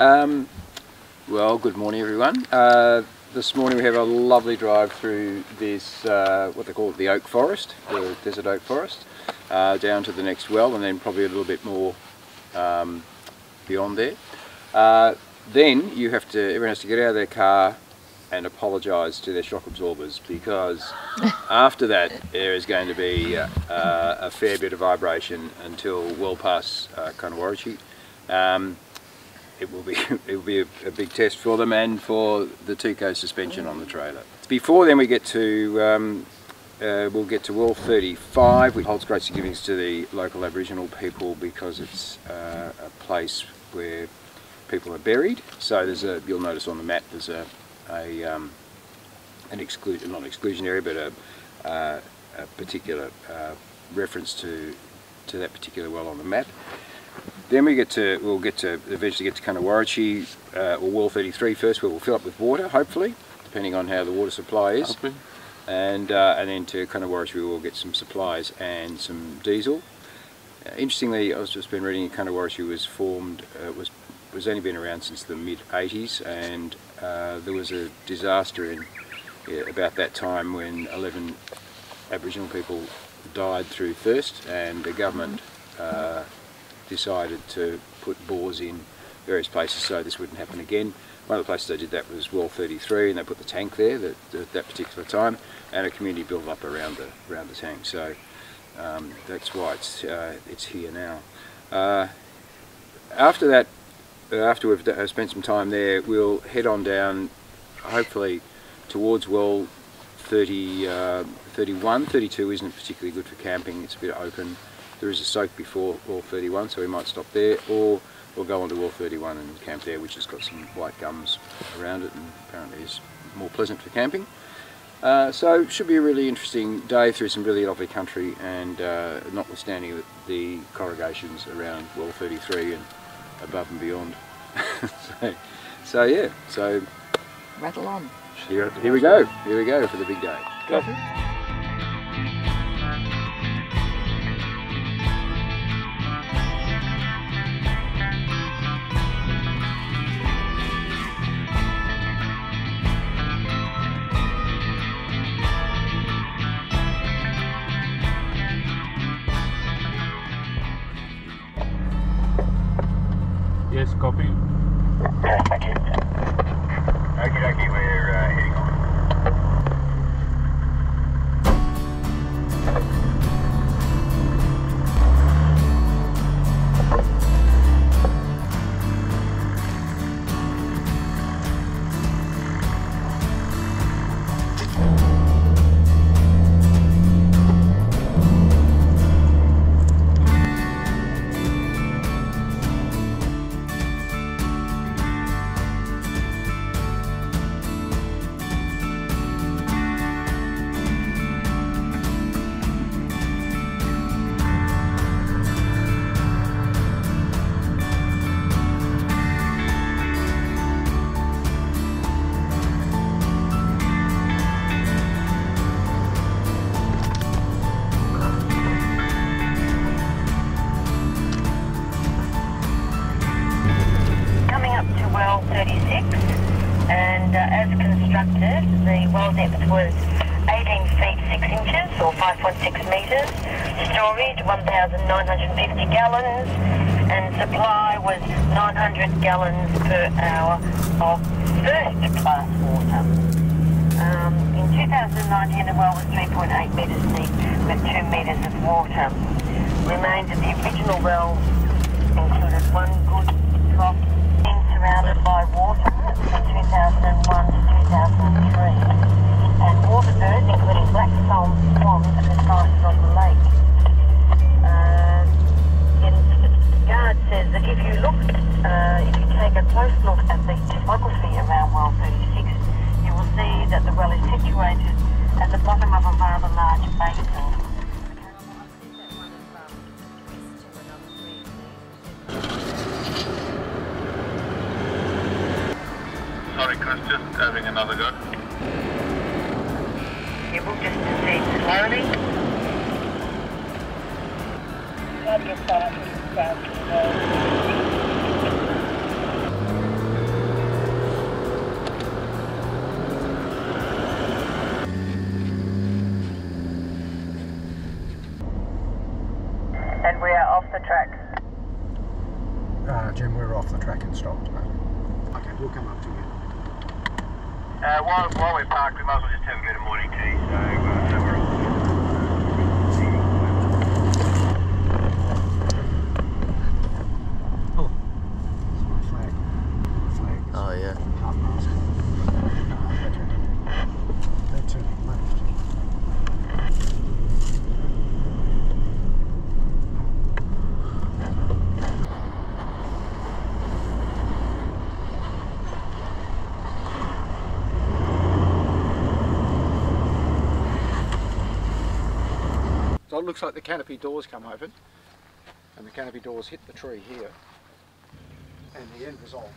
Um, well, good morning everyone. Uh, this morning we have a lovely drive through this, uh, what they call it, the oak forest, the desert oak forest, uh, down to the next well and then probably a little bit more um, beyond there. Uh, then you have to, everyone has to get out of their car and apologise to their shock absorbers because after that there is going to be uh, a fair bit of vibration until well past uh. Um, it will be it will be a, a, big test for them and for the TEKO suspension on the trailer. Before then we get to um, uh, we'll get to Well 35 which holds great significance to the local Aboriginal people because it's uh, a place where people are buried. So there's a you'll notice on the map there's a, a um, an exclude not exclusion area but a, uh, a particular uh, reference to to that particular well on the map. Then we get to, we'll get to, eventually get to Kunawarritji uh, or Well 33 first where we'll fill up with water, hopefully, depending on how the water supply is. Hopefully. And, uh, and then to Kunawarritji we'll get some supplies and some diesel. Uh, interestingly, I was just been reading Kunawarritji was formed, uh, was, was only been around since the mid 80s and uh, there was a disaster in yeah, about that time when 11 Aboriginal people died through thirst and the government uh, decided to put bores in various places so this wouldn't happen again. One of the places they did that was Well 33 and they put the tank there at that, that, particular time and a community built up around the, around the tank so um, that's why it's, uh, it's here now. Uh, after that, after we've uh, spent some time there, we'll head on down hopefully towards Well 30, uh, 31. 32 isn't particularly good for camping, it's a bit open there is a soak before wall 31 so we might stop there or we'll go on to Well 31 and camp there which has got some white gums around it and apparently is more pleasant for camping. Uh, so should be a really interesting day through some really lovely country and uh, notwithstanding the corrugations around Well 33 and above and beyond. so, so, yeah, so... Rattle on. Here, here we go, here we go for the big day. Go. Yes, copy. Thank you. We're storage 1,950 gallons, and supply was 900 gallons per hour of first class water. Um, in 2019 the well was 3.8 metres deep with 2 metres of water. Remains of the original well included one good trough being surrounded by water from 2001 to 2003. was just having another go. You will just proceed slowly. Not And we are off the track. Uh, Jim, we're off the track and stopped. Okay, we'll come up to you. Uh, while, while we're parked, we might as well just have a bit of morning tea, so, uh, so we're all... Oh, it's my flag. Flag Oh yeah. So it looks like the canopy doors come open and the canopy doors hit the tree here and the end result.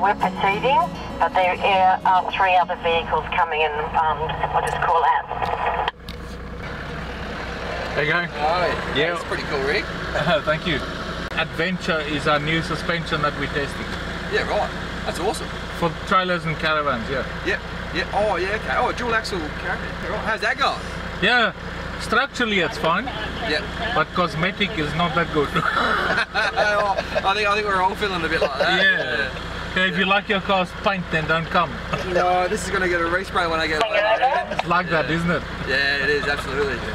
We're proceeding, but there are three other vehicles coming in. Um, I'll just call out. There you go. Oh, Yeah. That's pretty cool, Rick. Thank you. Adventure is our new suspension that we're testing Yeah, right. That's awesome. for trailers and caravans. Yeah. Yep. Yeah. Oh, yeah. Okay. Oh, dual axle caravan. Right. How's that going? Yeah. Structurally, it's fine, Yeah. but cosmetic is not that good. I think I think we're all feeling a bit like that. yeah. Okay, if you like your car's paint, then don't come. No, this is gonna get a respray when I get home. It's like that, isn't it? Yeah, it is absolutely. This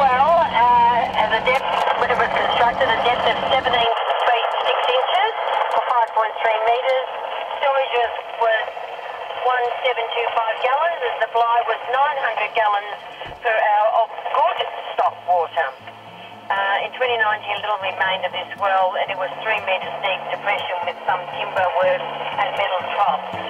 well uh, has a depth, when it was constructed, a depth of 17 feet 6 inches or 5.3 metres. Storage was, was 1725 gallons and supply was 900 gallons per hour of gorgeous stock water. Uh, in 2019, little remained of this well, and three metres deep depression with some timber work and metal troughs.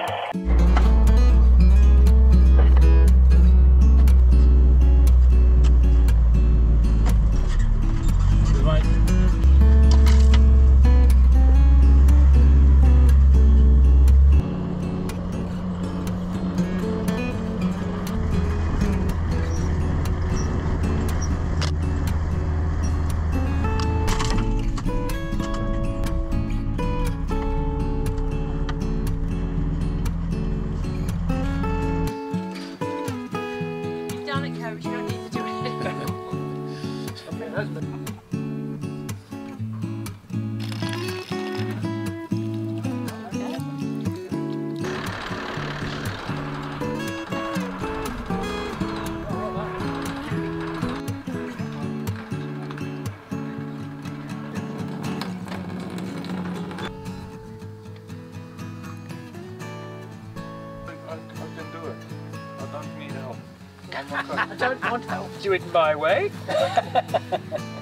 I don't want help. Do it my way.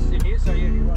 espaço de início aí.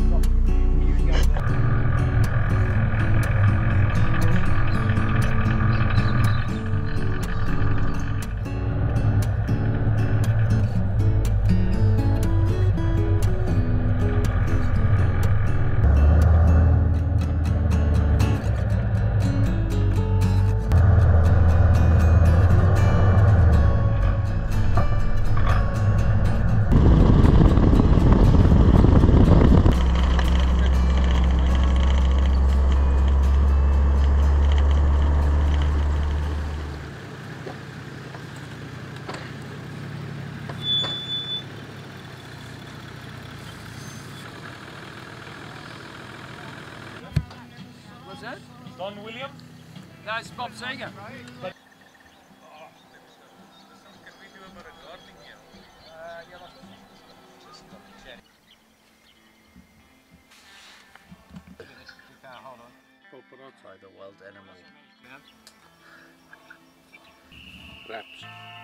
Don William? No, it's Bob Seger. Can we do a bit of gardening here? Paparazzi, the wild animal. Wraps.